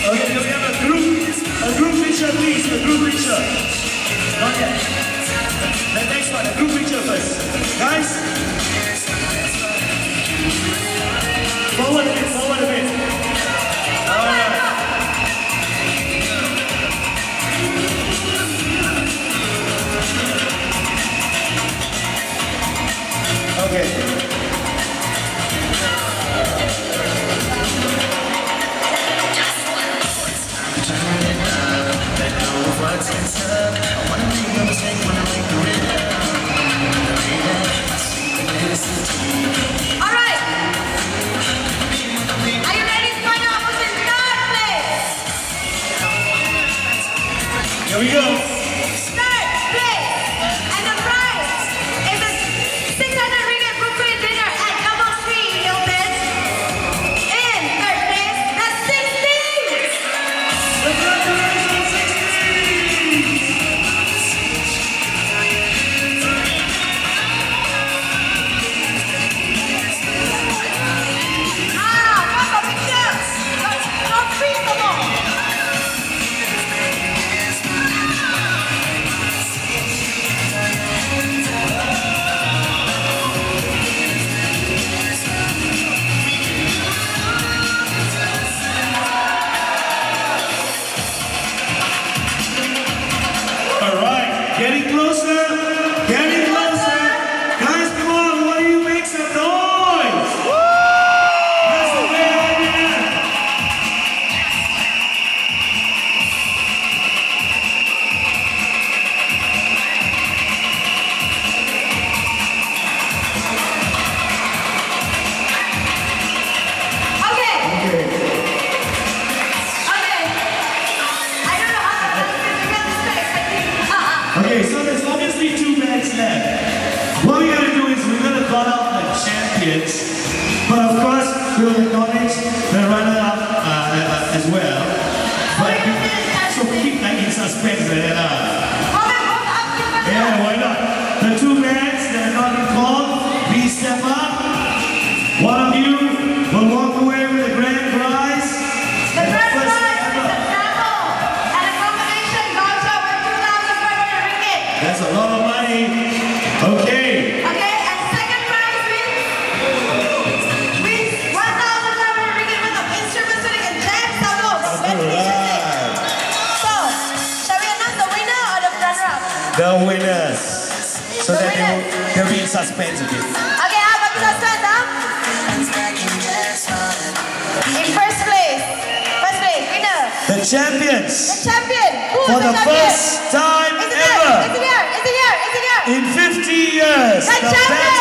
Okay, can we have a group, a group picture, please? A group picture. Not yet. The next one, a group we go. But of course, we'll acknowledge the runner-up uh, uh, as well. But so keep that in suspense, eh, lah. Yeah, why not? The two bands that are not called, please step up. One of you will walk away with the grand prize. The And first first prize is a travel and accommodation voucher worth 2,500 ringgit. That's a lot of money. Okay. Okay, The winners. So The that they will, they'll be in suspense a bit. Okay, ah, bagi suspense ah. In first place, first place, winner, The champions the champion. Who for the the champion? first time Is it here? Is ever it here? Is it here? Is it here? in 50 years. The champion